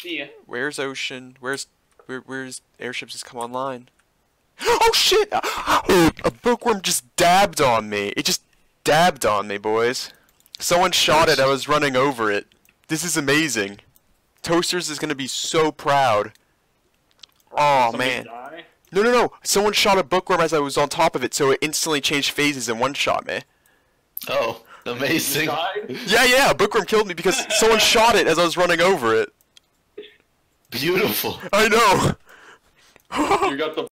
See ya. Where's ocean? Where's where, where's airships just come online? Oh shit! A bookwyrm just dabbed on me. It just dabbed on me, boys. Someone shot it. I was running over it. This is amazing. Toasters is gonna be so proud. Oh Somebody man. die? No, no, no. Someone shot a bookwyrm as I was on top of it, so it instantly changed phases and one shot me. Oh, amazing. Yeah, yeah. A bookwyrm killed me because someone shot it as I was running over it. Beautiful. I know. you got the